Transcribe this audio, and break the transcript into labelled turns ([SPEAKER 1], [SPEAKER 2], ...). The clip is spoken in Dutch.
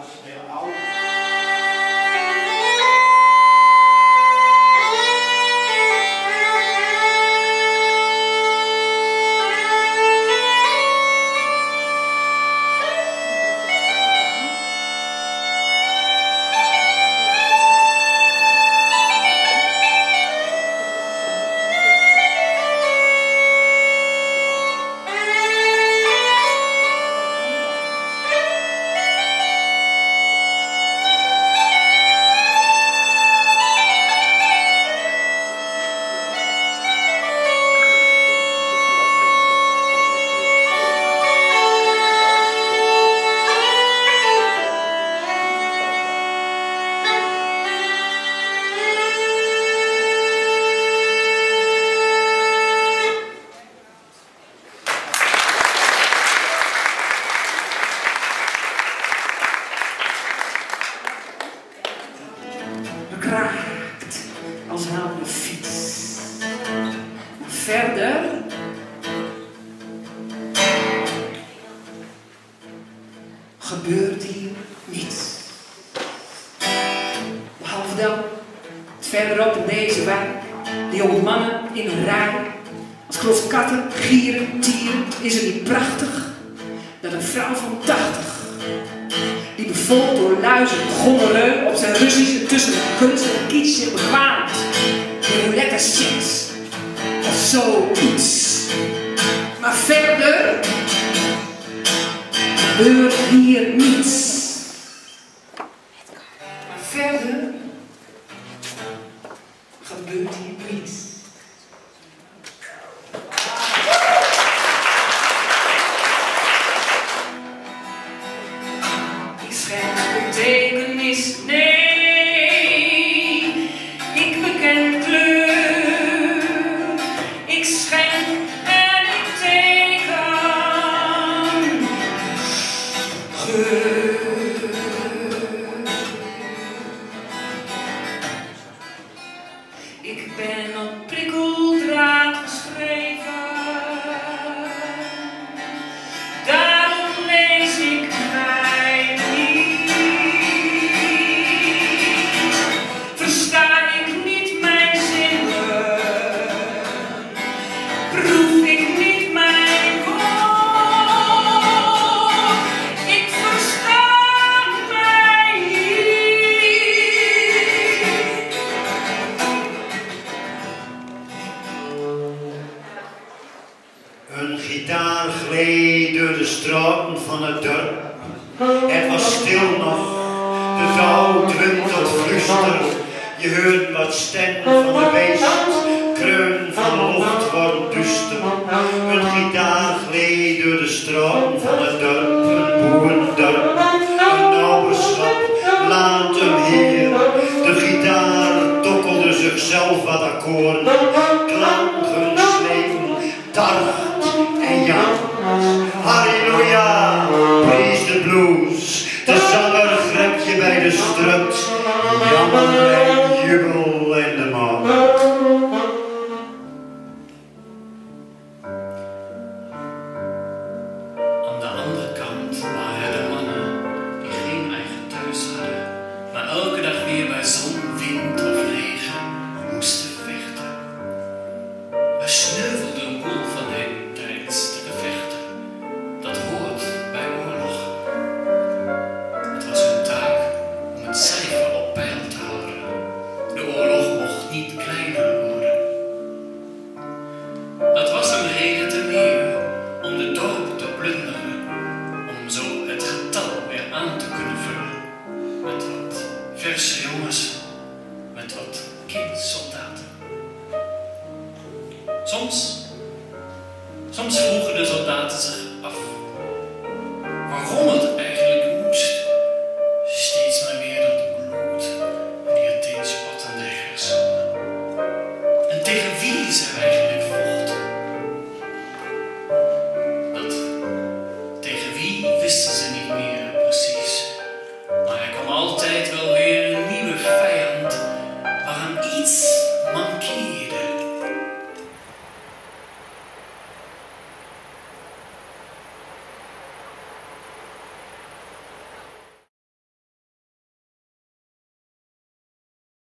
[SPEAKER 1] Gottes, der auch
[SPEAKER 2] gebeurt hier niets. Behalve dan, verderop in deze wijk, de jonge mannen in een rij, als grote katten, gieren, tieren, is het niet prachtig dat een vrouw van 80 die bevolkt door luizen gommelen op zijn Russische tussen de kunst en kietje bekwaamt. De lekker seks of zoiets. Maar verder gebeurt hier
[SPEAKER 3] niets.
[SPEAKER 2] Verder gebeurt hier niets. Ik
[SPEAKER 4] ben op prikkeldraad geschreven, daarom lees ik mij niet. Versta ik niet mijn zinnen,
[SPEAKER 5] gitaar gleed door de straten van het dorp. Het was stil nog, de vrouw tot fluster. Je hoort wat stemmen van de beest, kreunen van de lucht worden. Een gitaar gleed door de straten van het dorp, een.
[SPEAKER 6] sneuvelde een boel van hen tijdens de gevechten. Dat hoort bij oorlog. Het was hun taak om het cijfer op peil te houden. De oorlog mocht niet kleiner worden. Dat was een reden te meer om de dorp te plunderen, om zo het getal weer aan te kunnen vullen met wat verse jongens. homes